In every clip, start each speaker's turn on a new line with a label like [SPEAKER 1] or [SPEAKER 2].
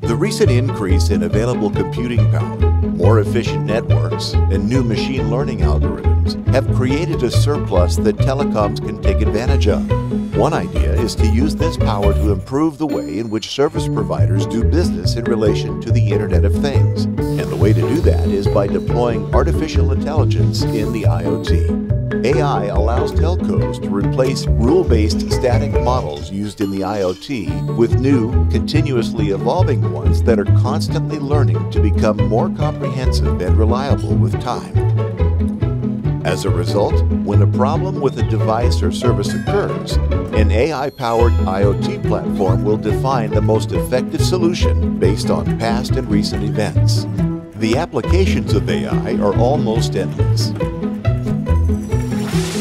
[SPEAKER 1] The recent increase in available computing power, more efficient networks, and new machine learning algorithms have created a surplus that telecoms can take advantage of. One idea is to use this power to improve the way in which service providers do business in relation to the Internet of Things. And the way to do that is by deploying artificial intelligence in the IoT. AI allows telcos to replace rule-based static models used in the IoT with new, continuously evolving ones that are constantly learning to become more comprehensive and reliable with time. As a result, when a problem with a device or service occurs, an AI-powered IoT platform will define the most effective solution based on past and recent events. The applications of AI are almost endless.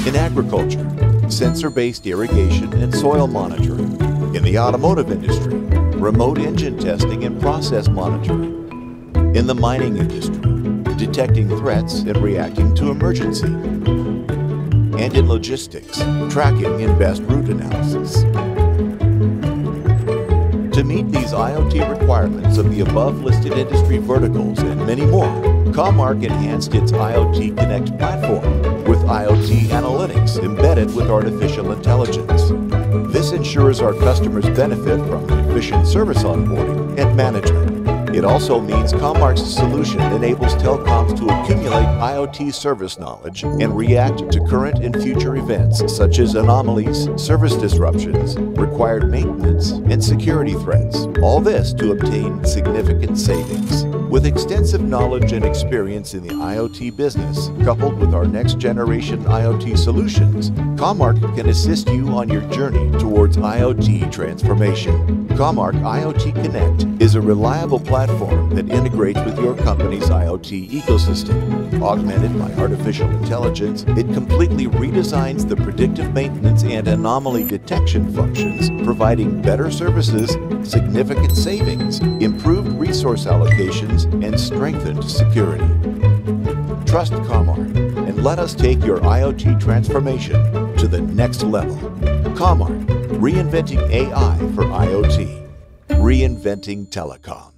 [SPEAKER 1] In agriculture, sensor-based irrigation and soil monitoring. In the automotive industry, remote engine testing and process monitoring. In the mining industry, detecting threats and reacting to emergency. And in logistics, tracking and best route analysis. To meet these IoT requirements of the above listed industry verticals and many more, Comarch enhanced its IoT Connect platform IoT analytics embedded with artificial intelligence. This ensures our customers benefit from efficient service onboarding and management. It also means Comarch's solution enables telecoms to accumulate IoT service knowledge and react to current and future events such as anomalies, service disruptions, required maintenance, and security threats. All this to obtain significant savings. With extensive knowledge and experience in the IoT business, coupled with our next generation IoT solutions, Comarch can assist you on your journey towards IoT transformation. Comarch IoT Connect is a reliable platform that integrates with your company's IoT ecosystem. Augmented by artificial intelligence, it completely redesigns the predictive maintenance and anomaly detection functions, providing better services, significant savings, improved resource allocations, and strengthened security. Trust Comarch and let us take your IoT transformation to the next level. Comarch, reinventing AI for IoT, reinventing telecom.